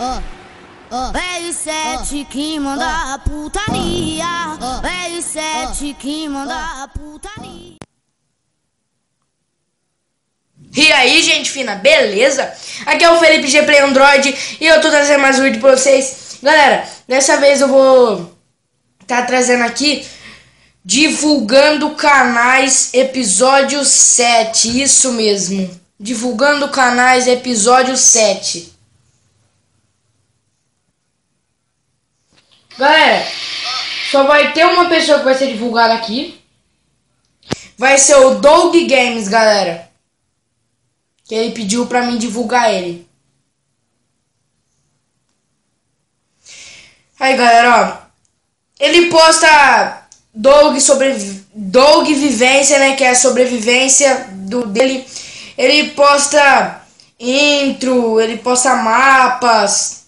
É o sete que manda a putaria. É o sete que manda a putaria. E aí, gente fina, beleza? Aqui é o Felipe G Play Android e eu tô trazendo mais um vídeo pra vocês. Galera, dessa vez eu vou tá trazendo aqui divulgando canais episódio 7, isso mesmo. Divulgando canais episódio 7. Galera, só vai ter uma pessoa que vai ser divulgada aqui. Vai ser o Doug Games, galera. Que ele pediu pra mim divulgar ele. Aí, galera, ó. Ele posta Doug sobre Doug Vivência, né, que é a sobrevivência do dele. Ele posta intro, ele posta mapas,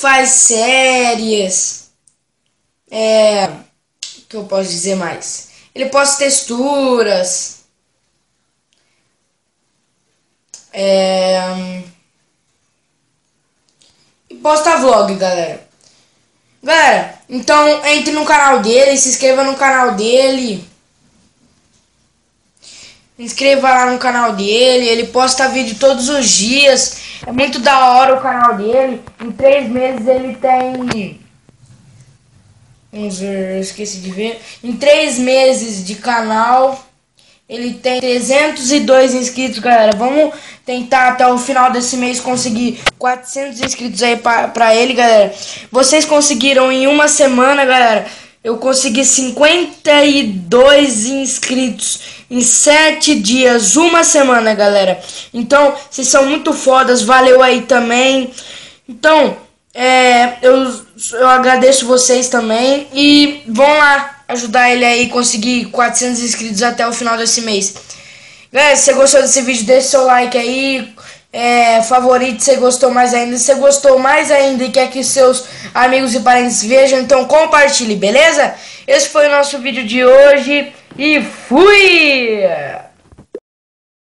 faz séries. É, o que eu posso dizer mais? Ele posta texturas. É, e posta vlog, galera. Galera, então entre no canal dele, se inscreva no canal dele. Inscreva lá no canal dele, ele posta vídeo todos os dias. É muito da hora o canal dele. Em três meses ele tem. Vamos ver, eu esqueci de ver. Em três meses de canal, ele tem 302 inscritos, galera. Vamos tentar até o final desse mês conseguir 400 inscritos aí pra, pra ele, galera. Vocês conseguiram em uma semana, galera. Eu consegui 52 inscritos em 7 dias, uma semana, galera. Então, vocês são muito fodas, valeu aí também. Então, é, eu, eu agradeço vocês também e vão lá ajudar ele aí conseguir 400 inscritos até o final desse mês. Galera, se você gostou desse vídeo, deixe seu like aí. É, favorito você gostou mais ainda. Se você gostou mais ainda e quer que seus amigos e parentes vejam, então compartilhe, beleza? Esse foi o nosso vídeo de hoje e fui!